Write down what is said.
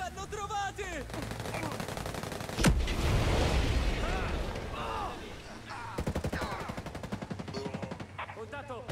Ci hanno trovati! Contatto!